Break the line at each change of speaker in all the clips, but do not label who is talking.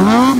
mm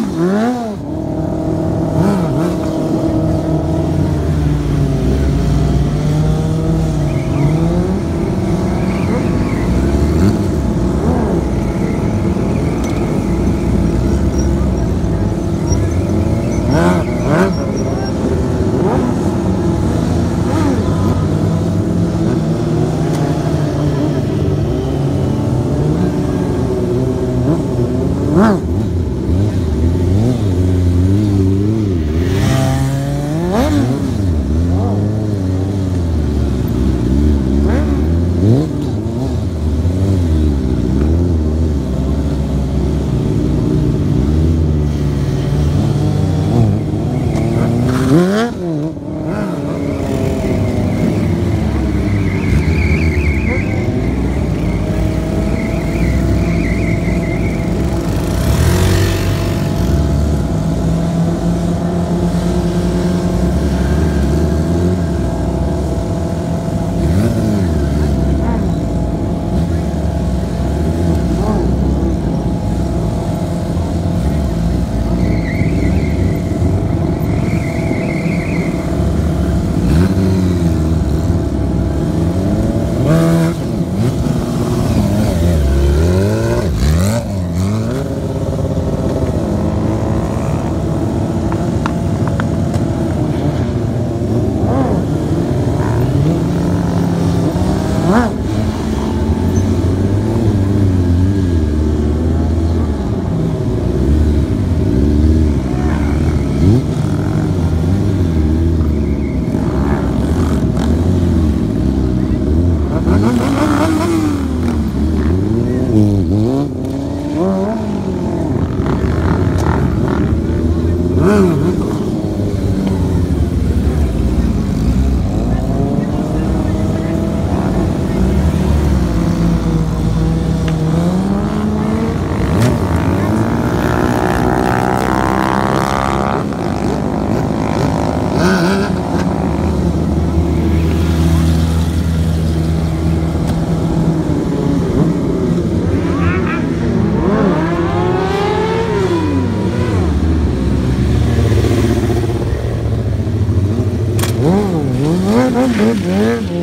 Mm-hmm.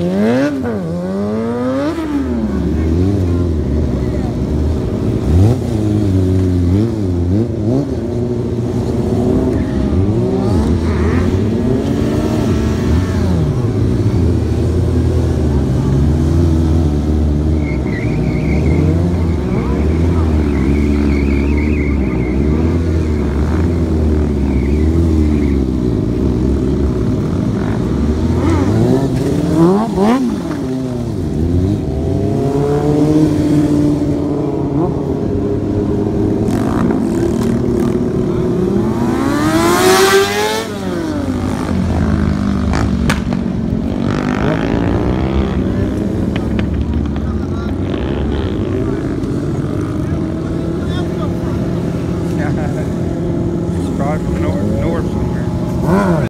No,